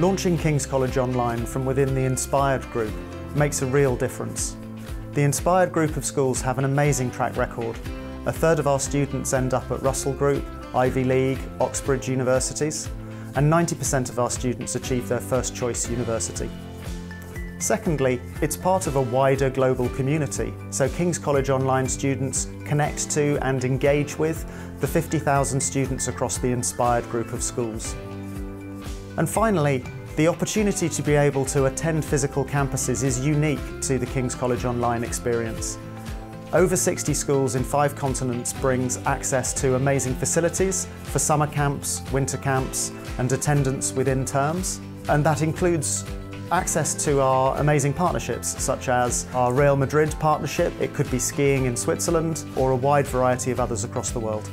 Launching King's College Online from within the Inspired Group makes a real difference. The Inspired Group of schools have an amazing track record. A third of our students end up at Russell Group, Ivy League, Oxbridge universities, and 90% of our students achieve their first choice university. Secondly, it's part of a wider global community, so King's College Online students connect to and engage with the 50,000 students across the Inspired group of schools. And finally, the opportunity to be able to attend physical campuses is unique to the King's College Online experience. Over 60 schools in five continents brings access to amazing facilities for summer camps, winter camps and attendance within terms. And that includes access to our amazing partnerships, such as our Real Madrid partnership, it could be skiing in Switzerland, or a wide variety of others across the world.